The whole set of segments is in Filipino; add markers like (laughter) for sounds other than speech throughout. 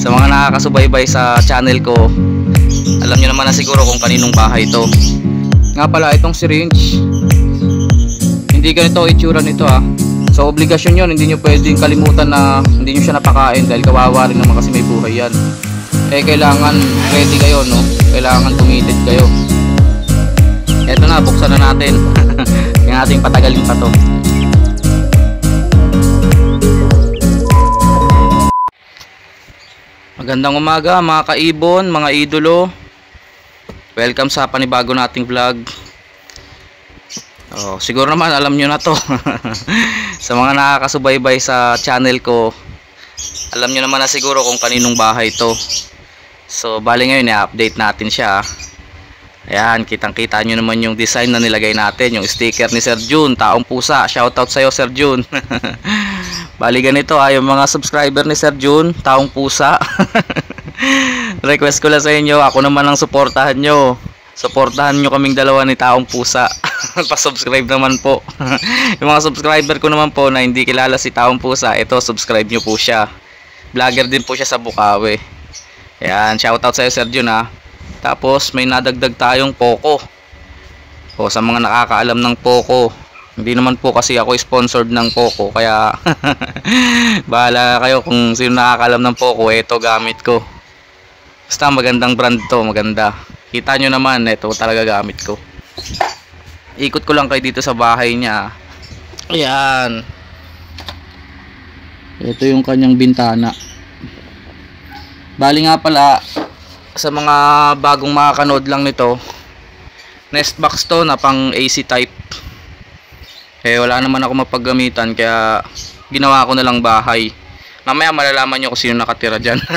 Sa mga nakakasubaybay sa channel ko, alam nyo naman na siguro kung kaninong bahay ito. Nga pala, itong syringe, hindi ganito itsura nito ah. So obligasyon yun, hindi nyo pwedeng kalimutan na hindi nyo siya napakain dahil kawawa rin naman kasi may buhay yan. Eh kailangan ready kayo no, kailangan committed kayo. Eto na, buksan na natin. (laughs) Yung ating patagalin pa to. Magandang umaga mga kaibon, mga idolo. Welcome sa panibago nating vlog. Oh, siguro naman alam nyo na to. (laughs) sa mga nakakasubaybay sa channel ko, alam nyo naman na siguro kung kaninong bahay to. So, bali ngayon i-update natin siya. Ayan, kitang-kita nyo naman yung design na nilagay natin, yung sticker ni Sir June, taong pusa. Shoutout sa'yo Sir June. (laughs) bali ganito ah, yung mga subscriber ni Sir June, taong pusa. (laughs) Request ko lang sa inyo, ako naman ang suportahan nyo. Suportahan nyo kaming dalawa ni taong pusa. (laughs) Pa-subscribe naman po. (laughs) yung mga subscriber ko naman po na hindi kilala si taong pusa, ito subscribe nyo po siya. Vlogger din po siya sa Bukawi. Ayan, shoutout sa iyo Sir Jun ha. Tapos may nadagdag tayong Poco. O sa mga nakakaalam ng Poco, hindi naman po kasi ako sponsored ng Poco kaya (laughs) bahala kayo kung sino nakakaalam ng Poco, ito gamit ko. Basta magandang brand to, maganda. Kita nyo naman, ito talaga gamit ko. Ikot ko lang kayo dito sa bahay niya. Ayan. Ito yung kanyang bintana. Bali nga pala, sa mga bagong makakanood lang nito, nest box to na pang AC type. Eh wala naman ako mapaggamitan kaya ginawa ko na lang bahay. Mamaya malalaman nyo kung sino nakatira dyan. (laughs)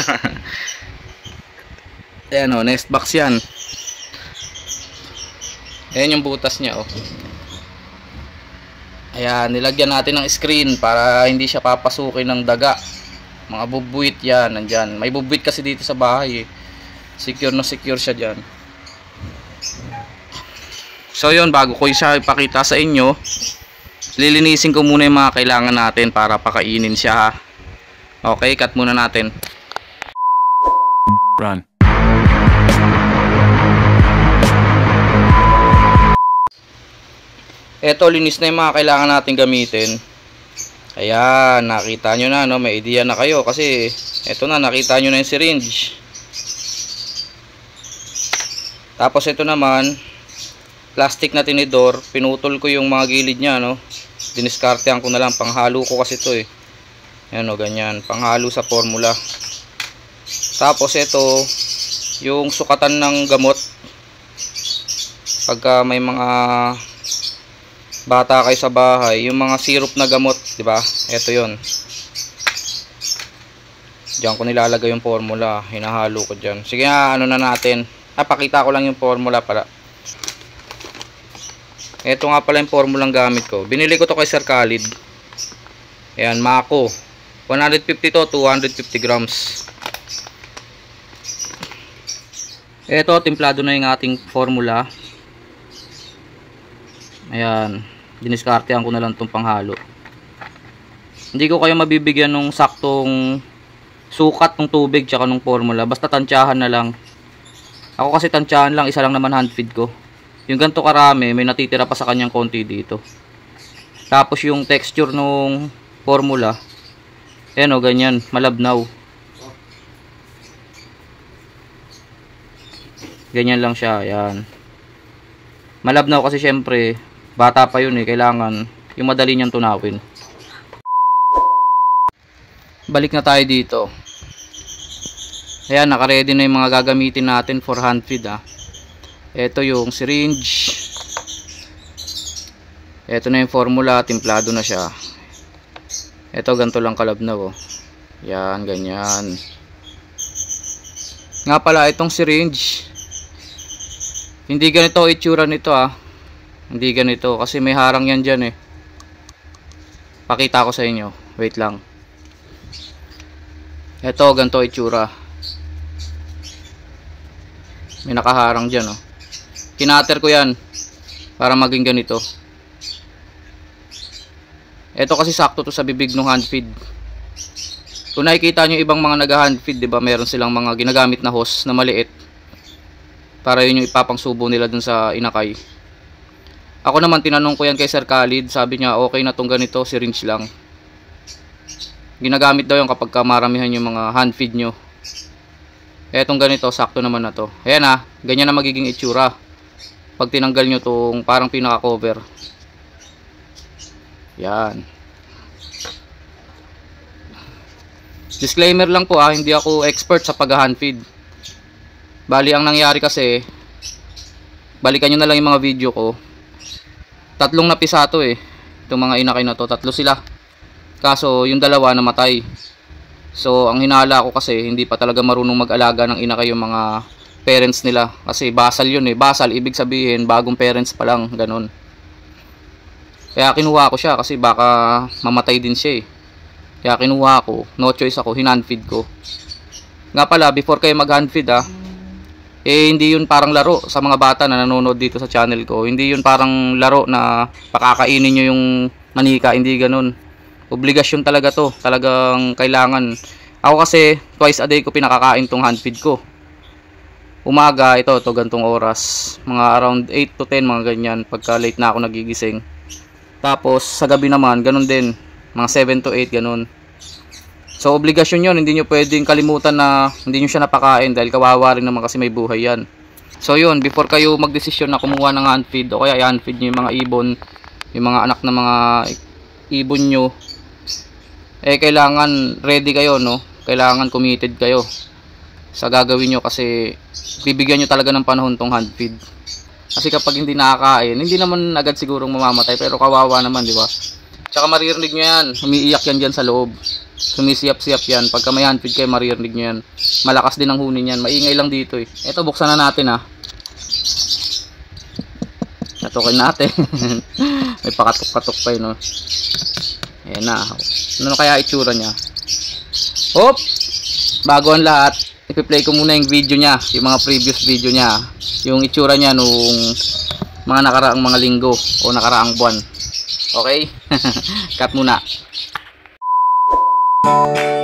Ayan o, nest box yan. Ayan yung butas niya oh. Ayan, nilagyan natin ng screen para hindi siya papasukin ng daga. Mga bubuit yan, nandyan. May bubuit kasi dito sa bahay eh. Secure na secure siya dyan. So yun, bago ko siya ipakita sa inyo, lilinisin ko muna yung mga kailangan natin para pakainin siya ha. Okay, cut muna natin. Run. Eto, linis na yung mga kailangan natin gamitin. Ayan, nakita nyo na, no? may idea na kayo kasi eto na, nakita nyo na yung syringe. Tapos ito naman, plastic na tinidor, pinutol ko yung mga gilid niya, no? Diniskartehan ko na lang, panghalo ko kasi ito eh. Ayan o, ganyan, panghalo sa formula. Tapos ito, yung sukatan ng gamot. Pagka may mga bata kayo sa bahay, yung mga syrup na gamot, di ba? Ito 'yon. Diyan ko nilalagay yung formula, hinahalo ko diyan. Sige ano na natin. Ah, pakita ko lang yung formula para. Ito nga pala yung formula ng gamit ko. Binili ko to kay Sir Khalid. Ayan, Mako. 150 to, 250 grams. Ito, timplado na yung ating formula. Ayan. Diniskartehan ko na lang itong panghalo. Hindi ko kayo mabibigyan ng saktong sukat ng tubig tsaka ng formula. Basta tansyahan na lang. Ako kasi tansyahan lang. Isa lang naman hand feed ko. Yung ganito karami, may natitira pa sa kanyang konti dito. Tapos yung texture ng formula. Ayan o, ganyan. Malabnaw. Ganyan lang siya. Ayan. Malabnaw kasi syempre, bata pa yun eh. Kailangan yung madali niyang tunawin. Balik na tayo dito. Ayan, nakaready na yung mga gagamitin natin for hand feed ah. Ito yung syringe. Ito na yung formula, timplado na siya. Ito ganito lang kalabnaw oh. Yan, ganyan. Nga pala, itong syringe, hindi ganito itsura nito ah. Hindi ganito kasi may harang yan dyan eh. Pakita ko sa inyo. Wait lang. Ito, ganito itsura. May nakaharang dyan oh. Kinater ko yan para maging ganito. Ito kasi sakto to sa bibig ng hand feed. Kung nakikita nyo ibang mga nag-hand feed, di ba, meron silang mga ginagamit na hose na maliit. Para yun yung ipapangsubo nila dun sa inakay. Ako naman, tinanong ko yan kay Sir Khalid. Sabi niya, okay na tong ganito, syringe lang. Ginagamit daw yung kapag maramihan yung mga hand feed nyo. Etong ganito, sakto naman na to. Ayan ah, ganyan na magiging itsura. Pag tinanggal nyo tong parang pinaka-cover. Yan. Disclaimer lang po ah, hindi ako expert sa pag-hand feed. Bali ang nangyari kasi, balikan nyo na lang yung mga video ko. Tatlong napisa to eh. Itong mga inakay na to, tatlo sila. Kaso yung dalawa namatay. So ang hinala ko kasi hindi pa talaga marunong mag-alaga ng inakay yung mga parents nila. Kasi basal yun eh. Basal, ibig sabihin bagong parents pa lang, ganun. Kaya kinuha ko siya kasi baka mamatay din siya eh. Kaya kinuha ko, no choice ako, hinandfeed ko. Nga pala, before kayo mag-handfeed ah, eh hindi yun parang laro sa mga bata na nanonood dito sa channel ko. Hindi yun parang laro na pakakainin nyo yung manika, hindi ganun. Obligasyon talaga to, talagang kailangan. Ako kasi, twice a day ko pinakakain tong handfeed ko. Umaga, ito, to gantong oras. Mga around 8 to 10, mga ganyan, pagka late na ako nagigising. Tapos, sa gabi naman, ganun din. Mga 7 to 8 ganun. So obligasyon yon hindi nyo pwedeng kalimutan na hindi nyo siya napakain dahil kawawa rin naman kasi may buhay yan. So yun before kayo magdesisyon na kumuha ng hand feed o kaya hand feed nyo yung mga ibon yung mga anak ng mga ibon nyo eh kailangan ready kayo no? Kailangan committed kayo sa gagawin nyo kasi bibigyan nyo talaga ng panahon tong hand feed kasi kapag hindi nakakain hindi naman agad sigurong mamamatay pero kawawa naman di ba Tsaka maririnig nyo yan. Umiiyak yan dyan sa loob. Sumisiyap-siyap yan. Pagka may handfeed kayo, maririnig nyo yan. Malakas din ang hunin yan. Maingay lang dito eh. Ito, buksan na natin ha. Natukin natin. (laughs) may pakatok-katok pa yun. No? Ayan na. Ano kaya itsura niya? Hop! Bago ang lahat, ipi-play ko muna yung video niya. Yung mga previous video niya. Yung itsura niya nung mga nakaraang mga linggo o nakaraang buwan. Okay? (laughs) Cut muna. Eto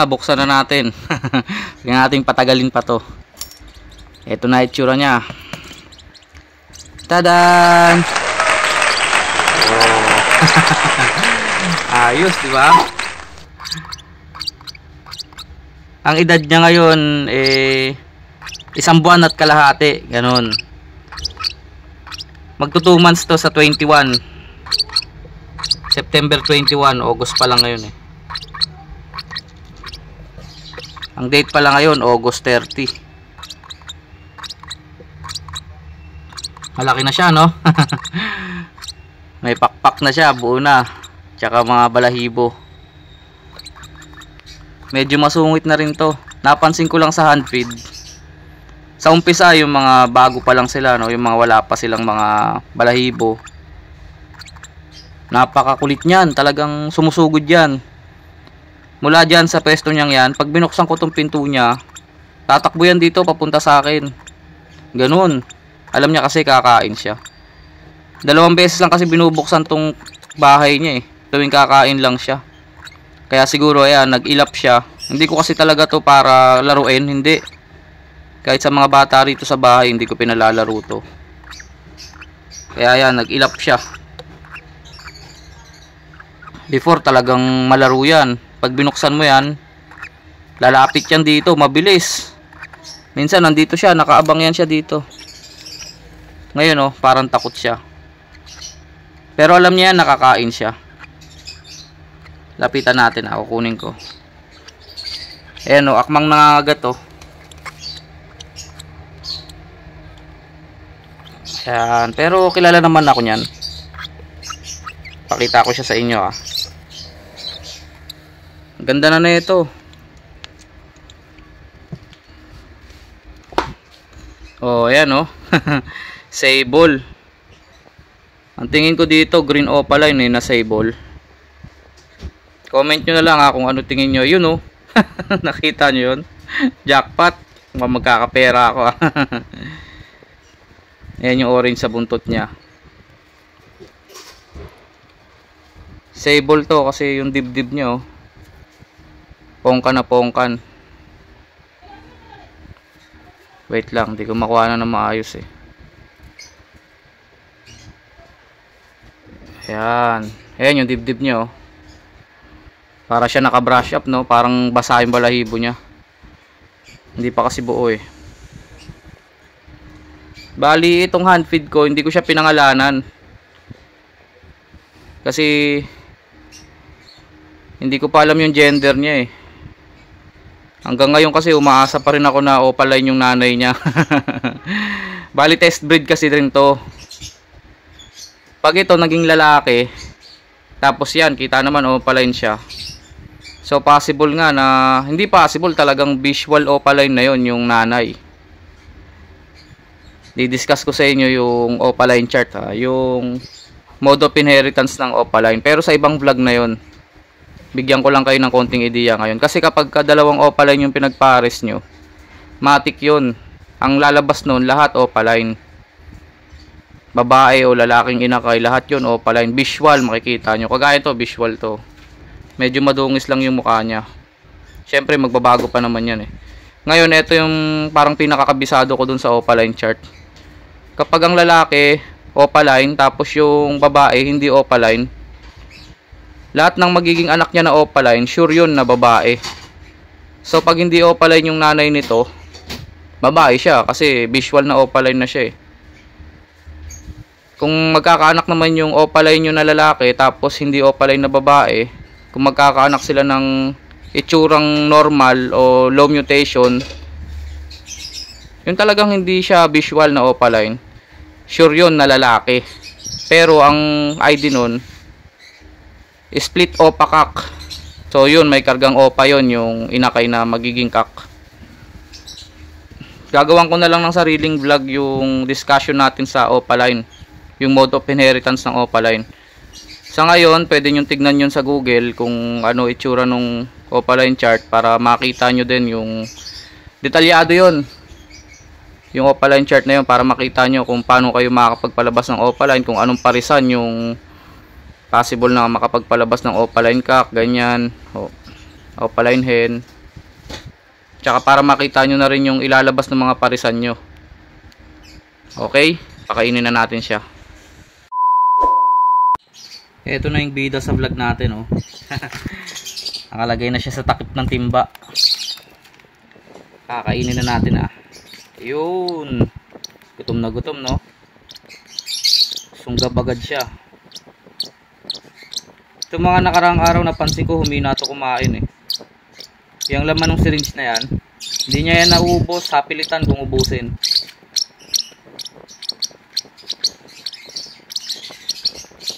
na, buksan na natin. (laughs) Sige natin patagalin pa to. Eto na itsura niya. Tadan! Oh. (laughs) Ayos, di ba? Ang edad niya ngayon, eh, isang buwan at kalahati. Ganon. Magto 2 months to sa 21. September 21, August pa lang ngayon eh. Ang date pala ngayon, August 30. Malaki na siya, no? (laughs) May pakpak na siya, buo na. Tsaka mga balahibo. Medyo masungit na rin to. Napansin ko lang sa hand feed. Sa umpisa, yung mga bago pa lang sila, no? Yung mga wala pa silang mga balahibo. Napakakulit niyan. Talagang sumusugod yan mula dyan sa pwesto niyang yan, pag binuksan ko tong pinto niya, tatakbo yan dito papunta sa akin. Ganun. Alam niya kasi kakain siya. Dalawang beses lang kasi binubuksan tong bahay niya eh. Tuwing kakain lang siya. Kaya siguro ayan, nag-ilap siya. Hindi ko kasi talaga to para laruin, hindi. Kahit sa mga bata rito sa bahay, hindi ko pinalalaro to. Kaya ayan, nag-ilap siya. Before talagang malaro yan. Pag binuksan mo yan, lalapit yan dito, mabilis. Minsan nandito siya, nakaabang yan siya dito. Ngayon oh, parang takot siya. Pero alam niya nakakain siya. Lapitan natin, ako kunin ko. Ayan oh, akmang nangangagat oh. Ayan, pero kilala naman ako niyan. Pakita ko siya sa inyo ah. Ang ganda na na ito. Oh, ayan oh. (laughs) Sable. Ang tingin ko dito, green opaline eh, na sable. Comment nyo na lang ha kung ano tingin nyo. Yun oh. (laughs) Nakita nyo yun? Jackpot. Magkakapera ako ah. (laughs) Ayan yung orange sa buntot niya. Sable to kasi yung dibdib niya oh. Pongkan na pongkan. Wait lang, hindi ko makuha na ng maayos eh. Ayan. Ayan yung dibdib niya oh. Para siya naka-brush up no, parang basa yung balahibo niya. Hindi pa kasi buo eh. Bali, itong hand feed ko, hindi ko siya pinangalanan. Kasi, hindi ko pa alam yung gender niya eh. Hanggang ngayon kasi umaasa pa rin ako na opaline yung nanay niya. (laughs) Bali test breed kasi rin to. Pag ito naging lalaki, tapos yan, kita naman opaline siya. So possible nga na, hindi possible talagang visual opaline na yon yung nanay. Di-discuss ko sa inyo yung opaline chart ha, yung mode of inheritance ng opaline. Pero sa ibang vlog na yon bigyan ko lang kayo ng konting ideya ngayon. Kasi kapag dalawang opaline yung pinagpares nyo, matik yun. Ang lalabas nun, lahat opaline. Babae o lalaking inakay, lahat yun opaline. Visual, makikita nyo. Kagaya to, visual to. Medyo madungis lang yung mukha niya. Siyempre, magbabago pa naman yan eh. Ngayon, ito yung parang pinakakabisado ko dun sa opaline chart. Kapag ang lalaki, opaline, tapos yung babae, hindi opaline, lahat ng magiging anak niya na opaline, sure yun na babae. So pag hindi opaline yung nanay nito, babae siya kasi visual na opaline na siya eh. Kung magkakaanak naman yung opaline yung na lalaki tapos hindi opaline na babae, kung magkakaanak sila ng itsurang normal o low mutation, yung talagang hindi siya visual na opaline, sure yun na lalaki. Pero ang ID nun, split opa kak. So yun may kargang opa yon yung inakay na magiging kak. Gagawan ko na lang ng sariling vlog yung discussion natin sa opaline yung mode of inheritance ng opaline sa ngayon pwede nyo tignan yun sa google kung ano itsura nung opaline chart para makita nyo din yung detalyado yon yung opaline chart na yun para makita nyo kung paano kayo makakapagpalabas ng opaline kung anong parisan yung possible na makapagpalabas ng opaline cock, ganyan, o, opaline hen. Tsaka para makita nyo na rin yung ilalabas ng mga parisan nyo. Okay, pakainin na natin siya. Ito na yung bida sa vlog natin, oh. (laughs) Nakalagay na siya sa takip ng timba. Kakainin na natin, ah. Yun. Gutom na gutom, no? Sunggab agad siya. Itong mga nakarang araw napansin ko humina to kumain eh. Yung laman ng syringe na yan, hindi niya yan naubos, hapilitan kung ubusin.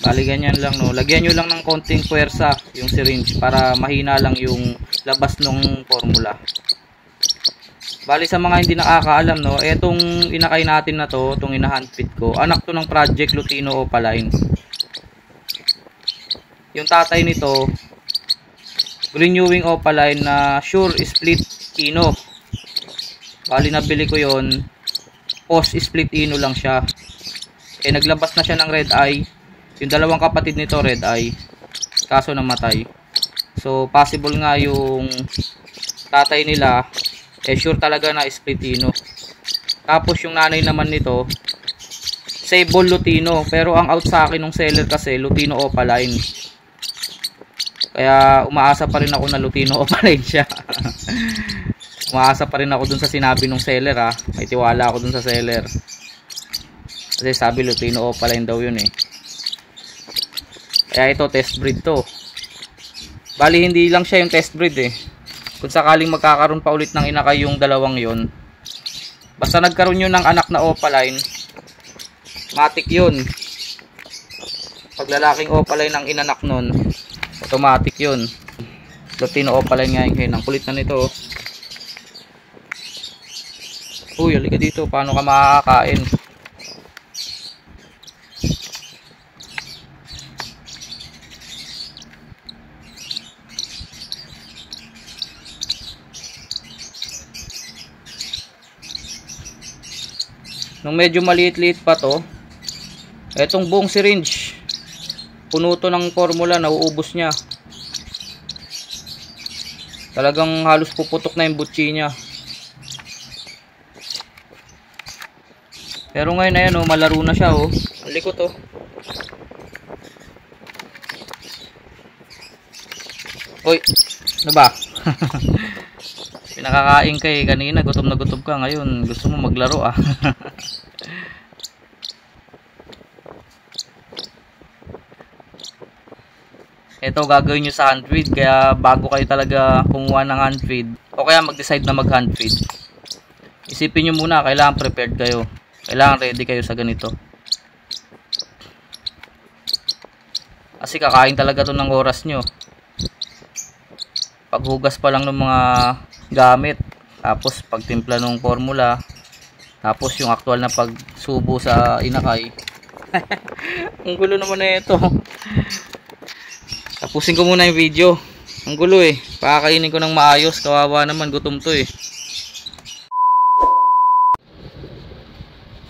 Bali ganyan lang no. Lagyan nyo lang ng konting puwersa yung syringe para mahina lang yung labas ng formula. Bali sa mga hindi nakakaalam no, etong inakay natin na to, itong inahandpit ko, anak to ng Project Lutino Opaline yung tatay nito renewing opaline na sure split ino bali nabili ko yon post split ino lang siya. Eh naglabas na siya ng red eye. Yung dalawang kapatid nito red eye. Kaso namatay. So possible nga yung tatay nila eh sure talaga na split ino tapos yung nanay naman nito Sable Lutino. Pero ang out sa akin ng seller kasi Lutino Opaline Kaya umaasa pa rin ako na Lutino Opaline siya. (laughs) umaasa pa rin ako dun sa sinabi ng seller ha. May tiwala ako dun sa seller. Kasi sabi Lutino Opaline daw yun eh. Kaya ito test breed to. Bali hindi lang siya yung test breed eh. Kung sakaling magkakaroon pa ulit ng inakay yung dalawang yon Basta nagkaroon yun ng anak na opaline, matik yun. Pag lalaking opaline ang inanak nun, automatic yun. Lutino opaline nga yun. Ang kulit na nito. Oh. Uy, halika dito. Paano ka makakain? Nung medyo maliit-liit pa to, etong buong syringe, puno to ng formula, nauubos niya. Talagang halos puputok na yung butchi niya. Pero ngayon ayan oh, malaro na siya oh. Ang likot oh. Oy, ano ba? (laughs) Pinakakain kay kanina, gutom na gutom ka ngayon. Gusto mo maglaro ah. (laughs) Ito gagawin nyo sa hand feed kaya bago kayo talaga kumuha ng hand feed o kaya mag-decide na mag hand feed. Isipin nyo muna kailangan prepared kayo. Kailangan ready kayo sa ganito. Kasi kakain talaga to ng oras nyo. Paghugas pa lang ng mga gamit. Tapos pagtimpla ng formula. Tapos yung actual na pagsubo sa inakay. (laughs) Ang gulo naman na ito. Tapusin ko muna yung video. Ang gulo eh. Pakakainin ko ng maayos. Kawawa naman. Gutom to eh.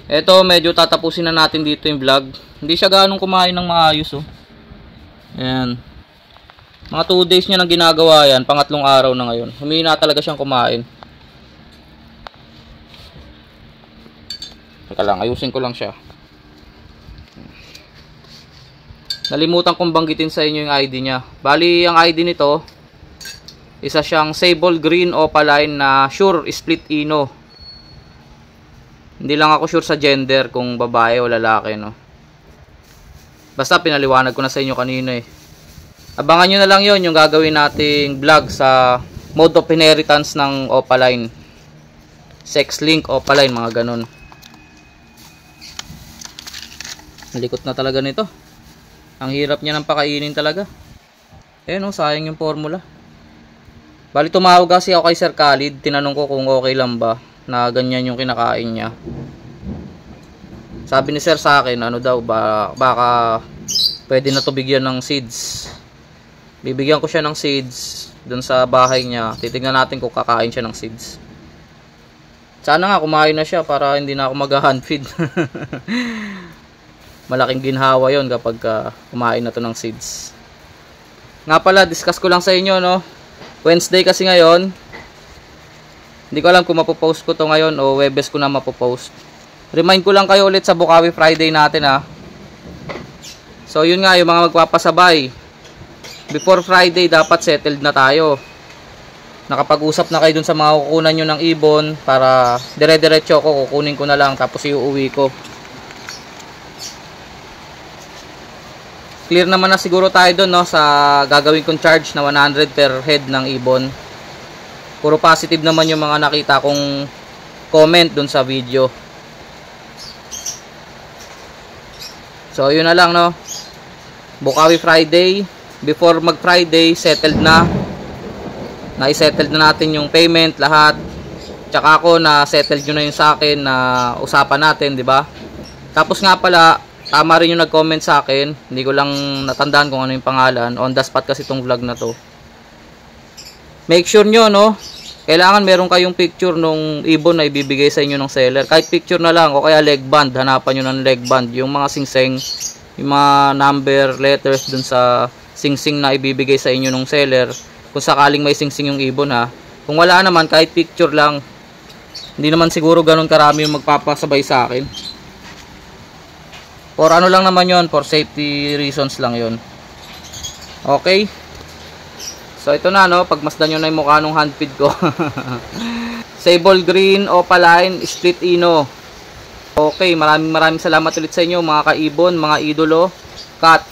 Eto, medyo tatapusin na natin dito yung vlog. Hindi siya ganong kumain ng maayos oh. Ayan. Mga 2 days niya nang ginagawa yan. Pangatlong araw na ngayon. Humina talaga siyang kumain. Teka lang, ayusin ko lang siya. Nalimutan kong banggitin sa inyo yung ID niya. Bali, ang ID nito, isa siyang Sable Green Opaline na Sure Split Ino. Hindi lang ako sure sa gender kung babae o lalaki, no. Basta pinaliwanag ko na sa inyo kanina eh. Abangan nyo na lang yon yung gagawin nating vlog sa mode of inheritance ng Opaline. Sex link Opaline, mga ganun. Nalikot na talaga nito. Ang hirap niya ng pakainin talaga. Eh no, sayang yung formula. Bali tumawag kasi ako kay Sir Khalid, tinanong ko kung okay lang ba na ganyan yung kinakain niya. Sabi ni Sir sa akin, ano daw, ba, baka pwede na to bigyan ng seeds. Bibigyan ko siya ng seeds dun sa bahay niya. Titignan natin kung kakain siya ng seeds. Sana nga kumain na siya para hindi na ako mag-hand feed. (laughs) malaking ginhawa yon kapag uh, kumain na to ng seeds. Nga pala discuss ko lang sa inyo no? Wednesday kasi ngayon. Hindi ko alam kung mapopost ko to ngayon o Webes ko na mapopost. Remind ko lang kayo ulit sa Bukawi Friday natin ha so yun nga yung mga magpapasabay. Before Friday dapat settled na tayo. Nakapag-usap na kayo dun sa mga kukunan nyo ng ibon para dire-diretso ko kukunin ko na lang tapos iuwi ko clear naman na siguro tayo doon no sa gagawin kong charge na 100 per head ng ibon. Puro positive naman yung mga nakita kong comment doon sa video. So yun na lang no. Bukawi Friday. Before mag Friday settled na. Na-settled na natin yung payment lahat. Tsaka ako na settled nyo na yung sa akin na usapan natin di ba? Tapos nga pala tama rin yung nag-comment sa akin. Hindi ko lang natandaan kung ano yung pangalan. On the spot kasi itong vlog na to. Make sure nyo no? Kailangan meron kayong picture nung ibon na ibibigay sa inyo ng seller. Kahit picture na lang o kaya leg band. Hanapan nyo ng leg band. Yung mga singseng yung mga number letters dun sa singsing na ibibigay sa inyo ng seller. Kung sakaling may singsing yung ibon ha? Kung wala naman kahit picture lang hindi naman siguro ganun karami yung magpapasabay sa akin For ano lang naman yon for safety reasons lang yon Okay? So ito na no, pagmasdan nyo na yung mukha ng handfeed ko. (laughs) Sable Green, Opaline, Street Ino. Okay, maraming maraming salamat ulit sa inyo mga kaibon, mga idolo. Cut.